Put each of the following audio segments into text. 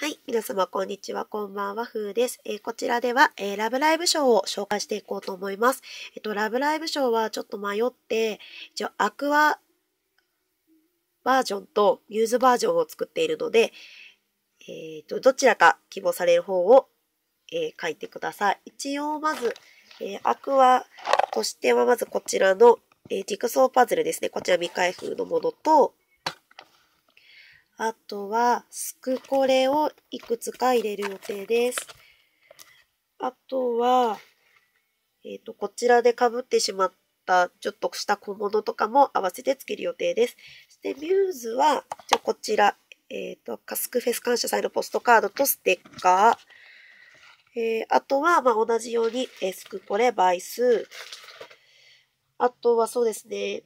はい。皆様、こんにちは。こんばんは。ふーです。えー、こちらでは、えー、ラブライブショーを紹介していこうと思います。えっ、と、ラブライブショーはちょっと迷って、一応、アクアバージョンとミューズバージョンを作っているので、えっ、と、どちらか希望される方を、え書いてください。一応、まず、えアクアとしては、まずこちらの、えジグソーパズルですね。こちら未開封のものと、あとは、スクコレをいくつか入れる予定です。あとは、えっ、ー、と、こちらで被ってしまったちょっとした小物とかも合わせてつける予定です。そして、ミューズは、じゃこちら、えっ、ー、と、カスクフェス感謝祭のポストカードとステッカー。えー、あとは、まあ、同じように、えスクコレ、倍数。あとはそうですね。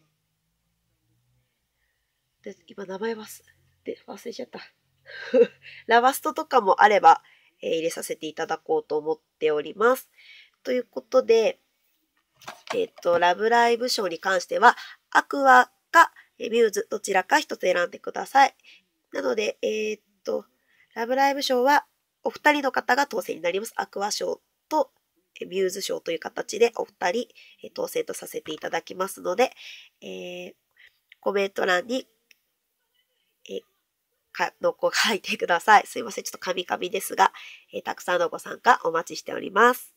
で今、名前ます。って忘れちゃった。ラバストとかもあれば、えー、入れさせていただこうと思っております。ということで、えっ、ー、と、ラブライブ賞に関しては、アクアかミューズ、どちらか一つ選んでください。なので、えっ、と、ラブライブ賞はお二人の方が当選になります。アクア賞とミューズ賞という形でお二人当選とさせていただきますので、えー、コメント欄に、のご書いてください。すいません。ちょっとカミカミですが、えー、たくさんのご参加お待ちしております。